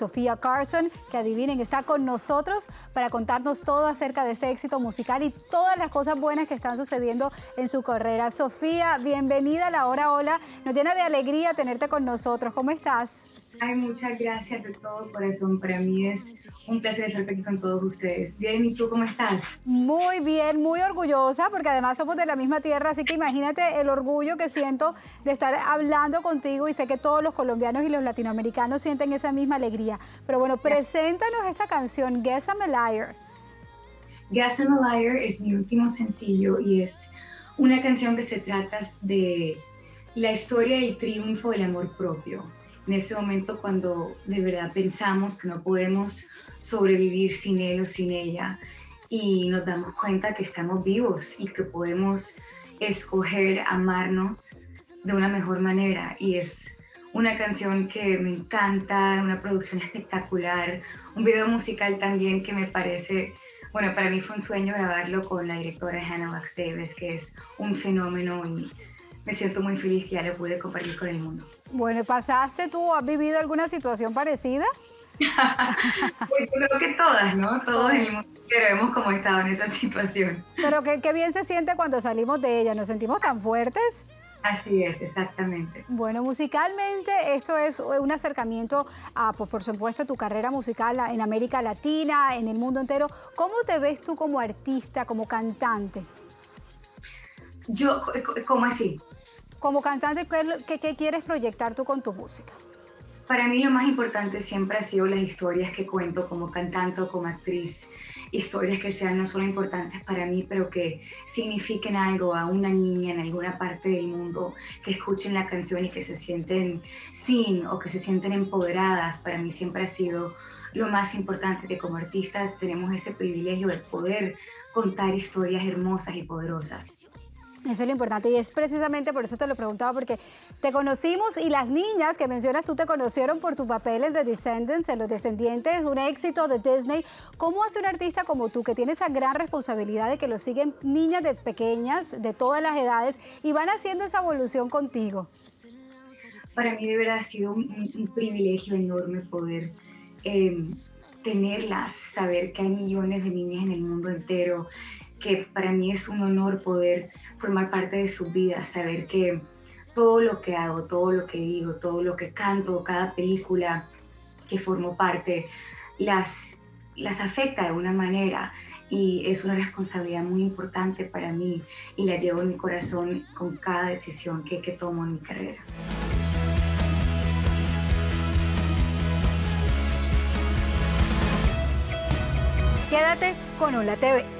Sofía Carson, que adivinen, está con nosotros para contarnos todo acerca de este éxito musical y todas las cosas buenas que están sucediendo en su carrera. Sofía, bienvenida a la hora hola. Nos llena de alegría tenerte con nosotros. ¿Cómo estás? Ay, muchas gracias de todo corazón. Para mí es un placer estar aquí con todos ustedes. Bien, ¿y tú cómo estás? Muy bien, muy orgullosa, porque además somos de la misma tierra, así que imagínate el orgullo que siento de estar hablando contigo y sé que todos los colombianos y los latinoamericanos sienten esa misma alegría. Pero bueno, preséntanos esta canción, Guess I'm a Liar. Guess I'm a Liar es mi último sencillo y es una canción que se trata de la historia del triunfo del amor propio en ese momento cuando de verdad pensamos que no podemos sobrevivir sin él o sin ella y nos damos cuenta que estamos vivos y que podemos escoger amarnos de una mejor manera y es una canción que me encanta, una producción espectacular, un video musical también que me parece, bueno, para mí fue un sueño grabarlo con la directora Hannah Wax Davis, que es un fenómeno y me siento muy feliz que ya lo pude compartir con el mundo. Bueno, ¿pasaste tú, has vivido alguna situación parecida? pues yo creo que todas, ¿no? Todos en el mundo hemos como estado en esa situación. Pero qué, qué bien se siente cuando salimos de ella, nos sentimos tan fuertes. Así es, exactamente. Bueno, musicalmente esto es un acercamiento a, pues, por supuesto, tu carrera musical en América Latina, en el mundo entero. ¿Cómo te ves tú como artista, como cantante? Yo, ¿cómo así? Como cantante, ¿qué, ¿qué, quieres proyectar tú con tu música? Para mí lo más importante siempre ha sido las historias que cuento como cantante o como actriz. Historias que sean no solo importantes para mí, pero que signifiquen algo a una niña en alguna parte del mundo, que escuchen la canción y que se sienten sin o que se sienten empoderadas. Para mí siempre ha sido lo más importante que como artistas tenemos ese privilegio de poder contar historias hermosas y poderosas. Eso es lo importante y es precisamente por eso te lo preguntaba, porque te conocimos y las niñas que mencionas tú te conocieron por tu papel en The Descendants, en Los Descendientes, un éxito de Disney. ¿Cómo hace un artista como tú que tiene esa gran responsabilidad de que lo siguen niñas de pequeñas, de todas las edades, y van haciendo esa evolución contigo? Para mí de verdad ha sido un, privilegio enorme poder em, tenerlas, saber que hay millones de niñas en el mundo entero que para mí es un honor poder formar parte de su vida, saber que todo lo que hago, todo lo que digo, todo lo que canto, cada película que formo parte, las, las afecta de una manera y es una responsabilidad muy importante para mí y la llevo en mi corazón con cada decisión que, que tomo en mi carrera. Quédate con Hola TV.